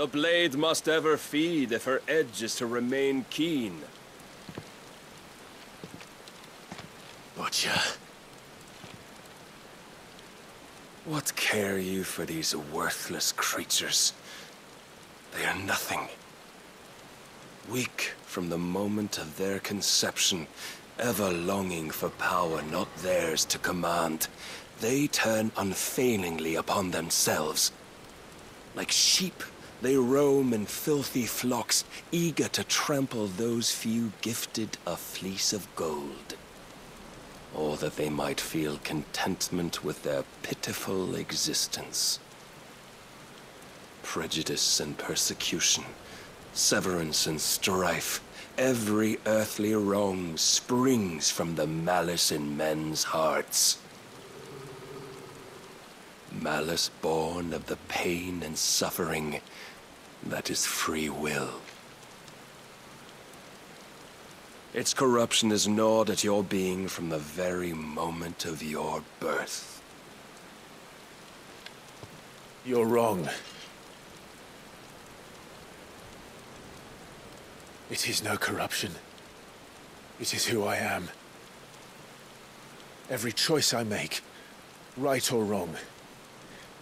The blade must ever feed if her edge is to remain keen. Butcher. What care you for these worthless creatures? They are nothing. Weak from the moment of their conception, ever longing for power not theirs to command, they turn unfailingly upon themselves. Like sheep, they roam in filthy flocks, eager to trample those few gifted a fleece of gold. Or that they might feel contentment with their pitiful existence. Prejudice and persecution, severance and strife, every earthly wrong springs from the malice in men's hearts. Malice born of the pain and suffering that is free will. Its corruption is gnawed at your being from the very moment of your birth. You're wrong. It is no corruption. It is who I am. Every choice I make, right or wrong,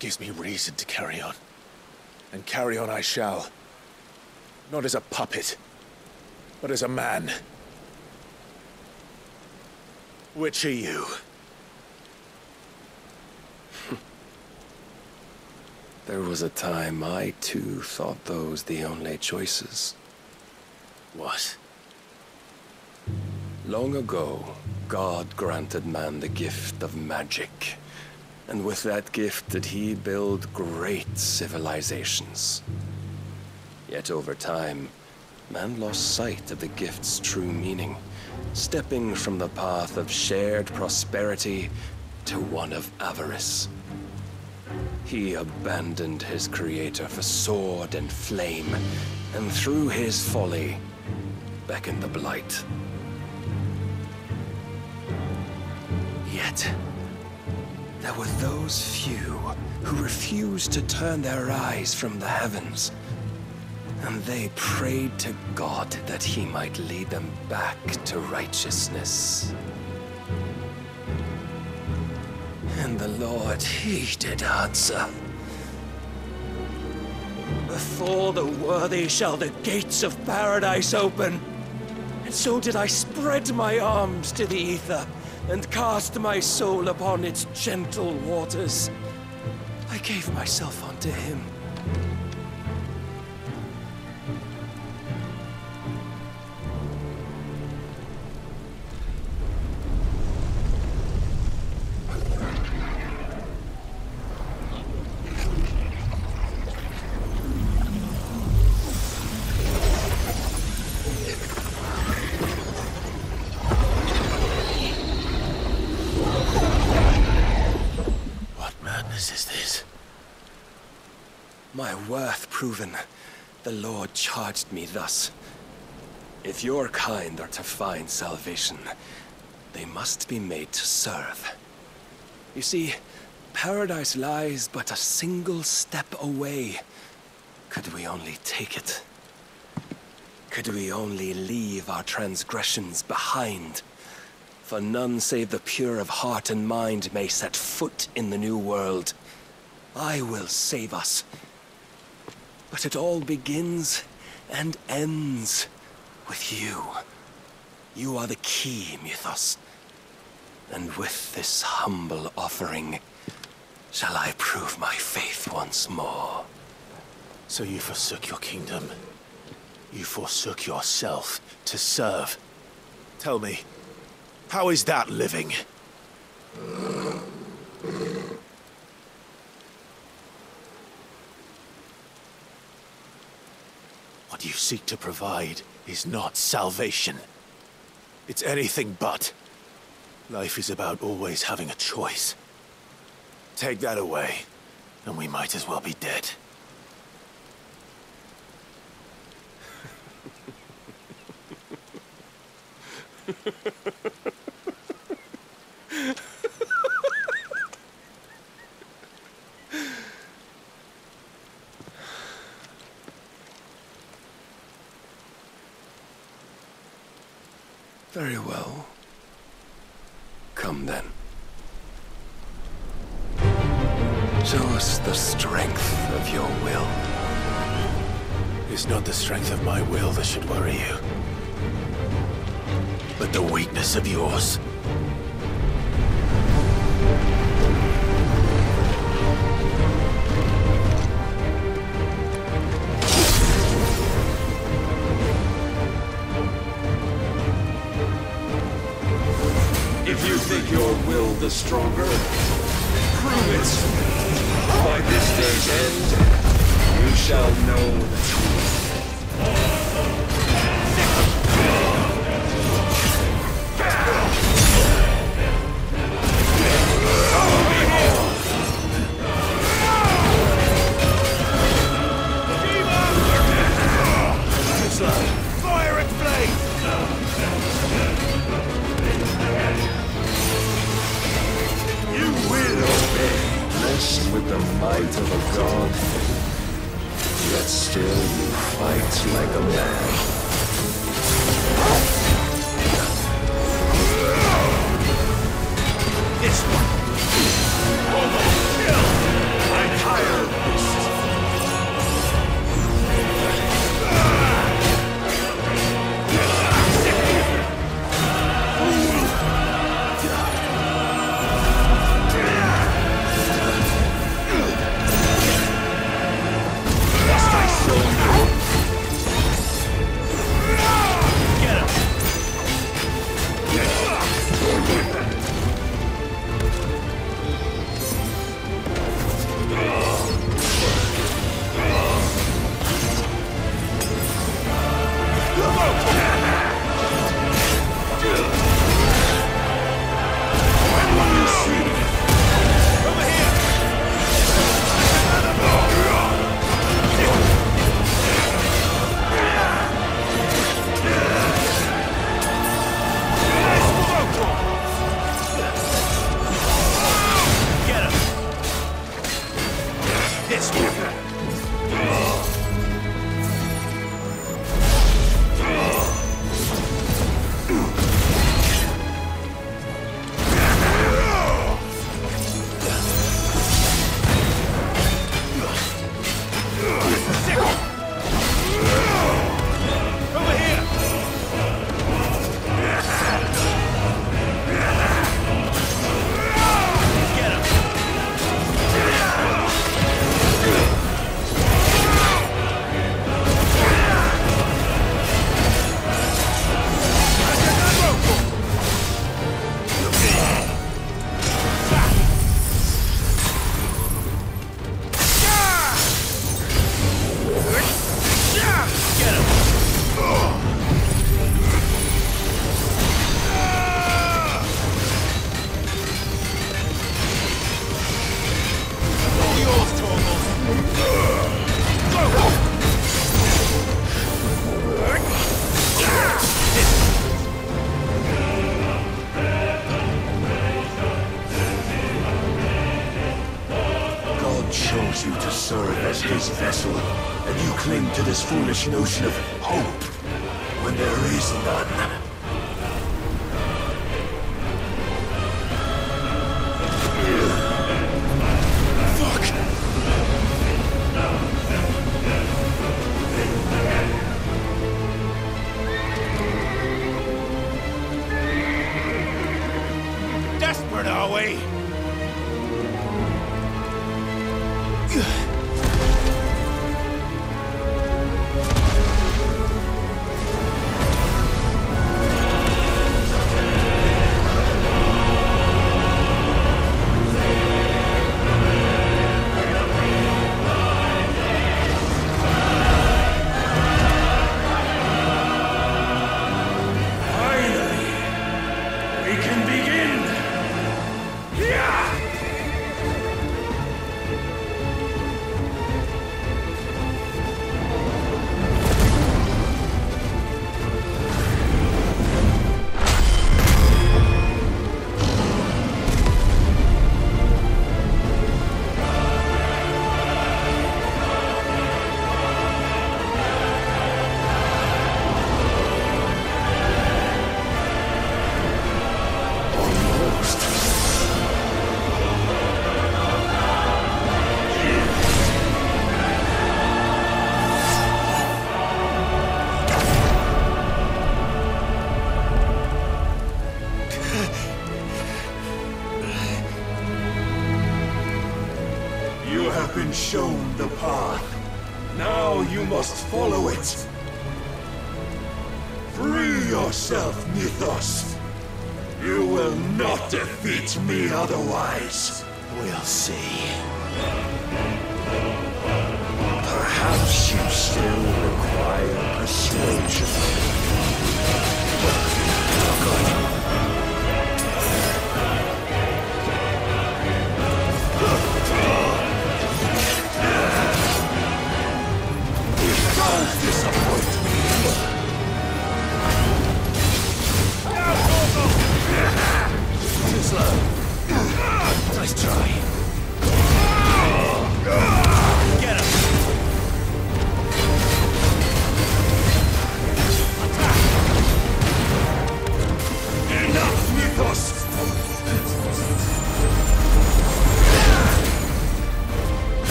gives me reason to carry on. And carry on I shall. Not as a puppet, but as a man. Which are you? There was a time I too thought those the only choices. What? Long ago, God granted man the gift of magic. And with that gift did he build great civilizations. Yet over time, man lost sight of the gift's true meaning, stepping from the path of shared prosperity to one of avarice. He abandoned his creator for sword and flame, and through his folly, beckoned the Blight. Yet, there were those few who refused to turn their eyes from the heavens. And they prayed to God that he might lead them back to righteousness. And the Lord, he did answer. Before the worthy shall the gates of paradise open. And so did I spread my arms to the ether and cast my soul upon its gentle waters. I gave myself unto him. Proven, the Lord charged me thus. If your kind are to find salvation, they must be made to serve. You see, paradise lies but a single step away. Could we only take it? Could we only leave our transgressions behind? For none save the pure of heart and mind may set foot in the new world. I will save us. But it all begins and ends with you. You are the key, Mythos. And with this humble offering, shall I prove my faith once more. So you forsook your kingdom. You forsook yourself to serve. Tell me, how is that living? What you seek to provide is not salvation. It's anything but. Life is about always having a choice. Take that away, and we might as well be dead. Very well. Come then. Show us the strength of your will. It's not the strength of my will that should worry you, but the weakness of yours. If you think your will the stronger, prove it. By this day's end, you shall know the truth. With the might of a god. Yet still you fight like a man. This one!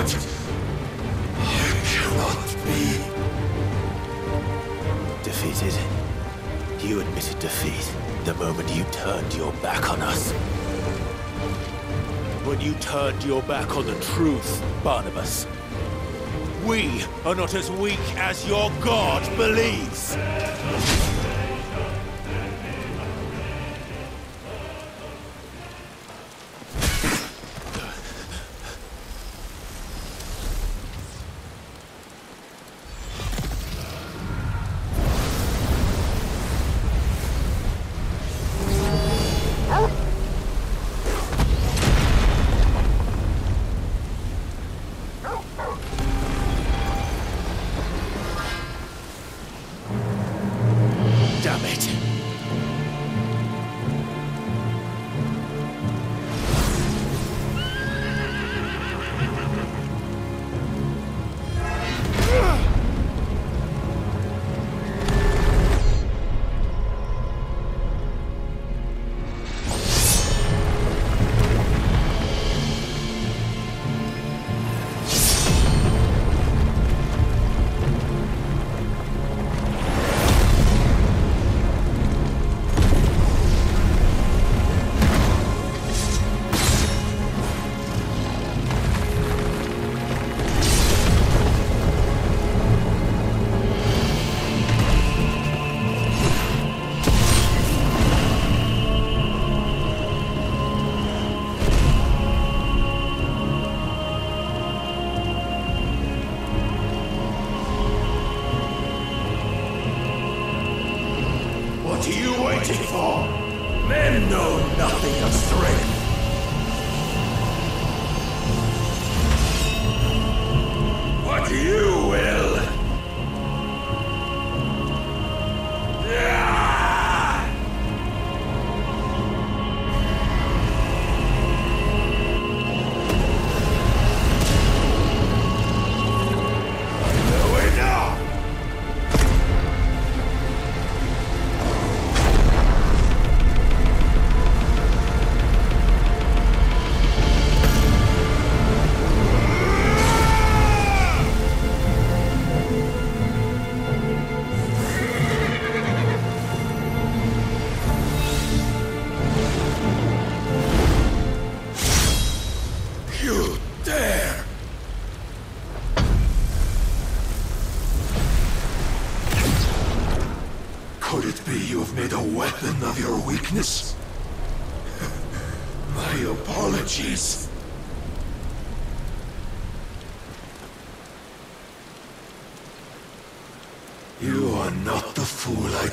You cannot be... Defeated? You admitted defeat the moment you turned your back on us. When you turned your back on the truth, Barnabas. We are not as weak as your God believes!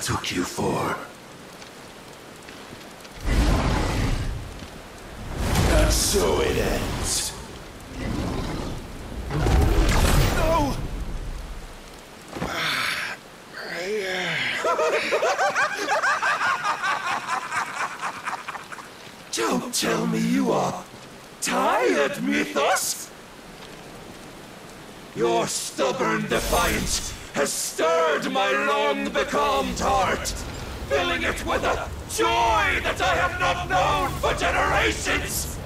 Took you for. And so it ends. No! Don't tell me you are tired, Mythos! Your stubborn defiance has stirred my long becalmed heart, filling it with a joy that I have not known for generations!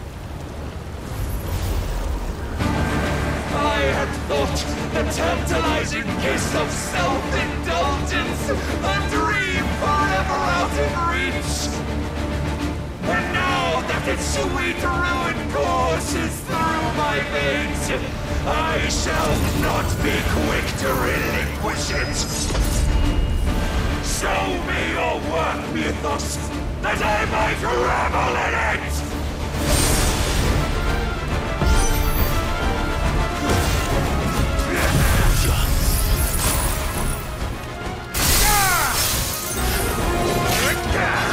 I had thought the tantalizing kiss of self-indulgence a dream forever out of reach and sweet ruin courses through my veins. I shall not be quick to relinquish it. Show me your work, Mythos, that I might revel in it! Yeah!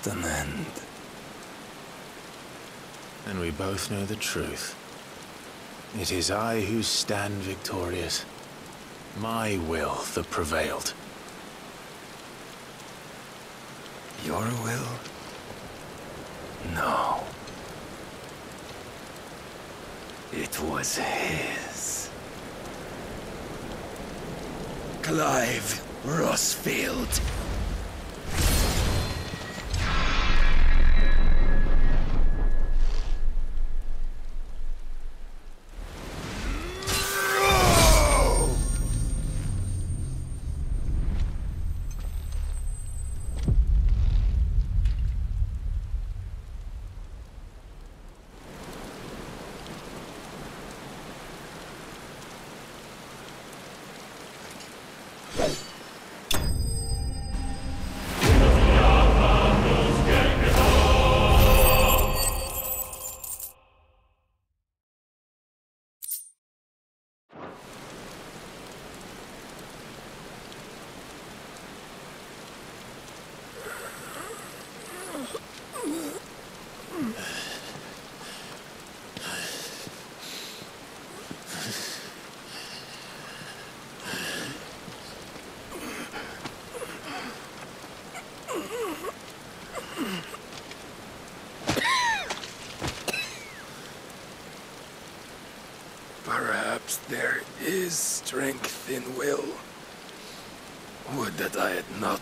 At an end. And we both know the truth. It is I who stand victorious. My will that prevailed. Your will? No. It was his. Clive Rosfield.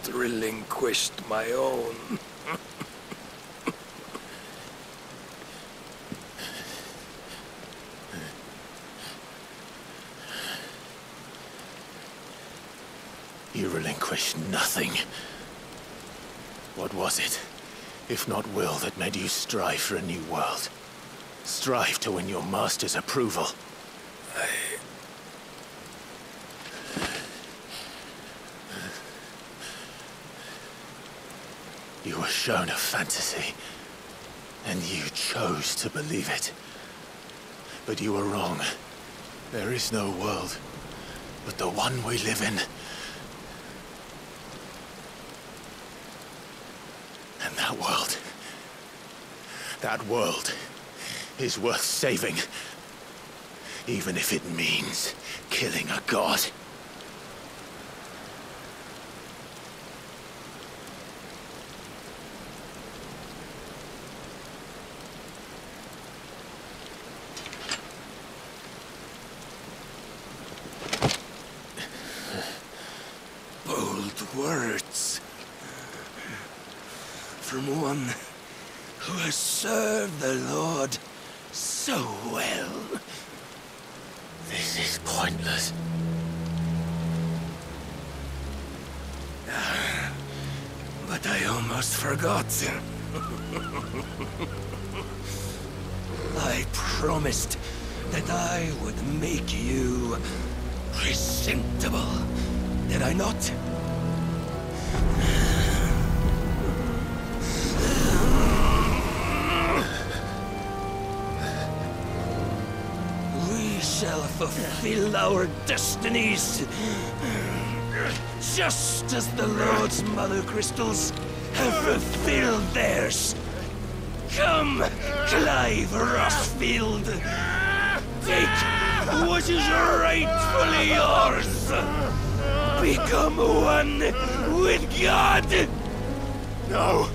Relinquished my own. You relinquished nothing. What was it, if not will, that made you strive for a new world? Strive to win your master's approval? You were shown a fantasy, and you chose to believe it. But you were wrong. There is no world, but the one we live in. And that world, that world is worth saving. Even if it means killing a god. Bold words. From one who has served the Lord so well. This is pointless. But I almost forgot. I promised that I would make you presentable. Did I not? We shall fulfill our destinies. Just as the Lord's Mother Crystals have fulfilled theirs. Come, Clive Rosfield. Take what is rightfully yours. Become one with God. No!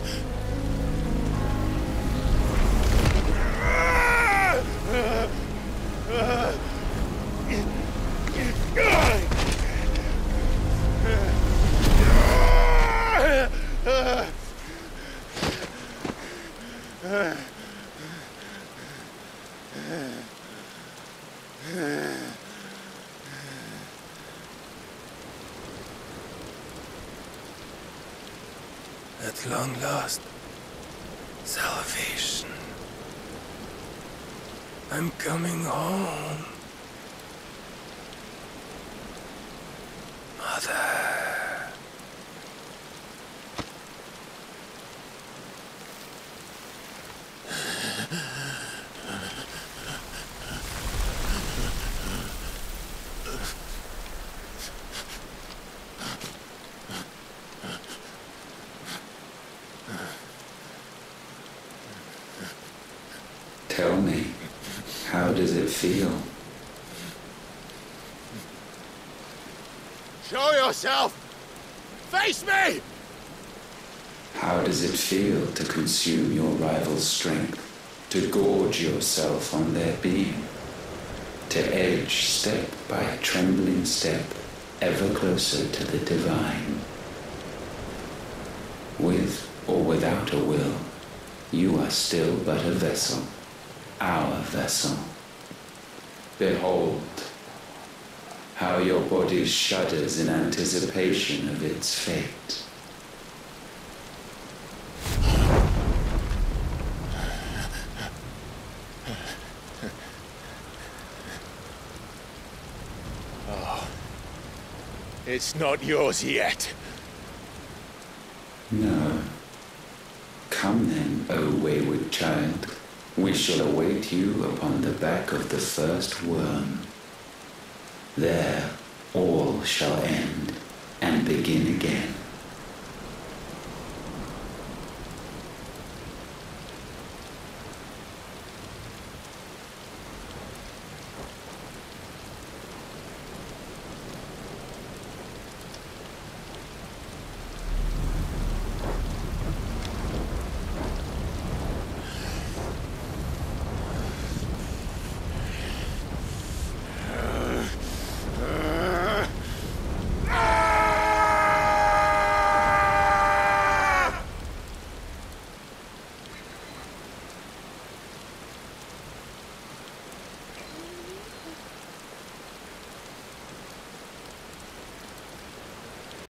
At long last, salvation. I'm coming home. Mother. Tell me, how does it feel? Show yourself! Face me! How does it feel to consume your rival's strength, to gorge yourself on their being, to edge step by trembling step ever closer to the divine? With or without a will, you are still but a vessel, our vessel. Behold, how your body shudders in anticipation of its fate. Ah, it's not yours yet. No. Come then, O wayward child. Shall await you upon the back of the first worm. There all shall end and begin again.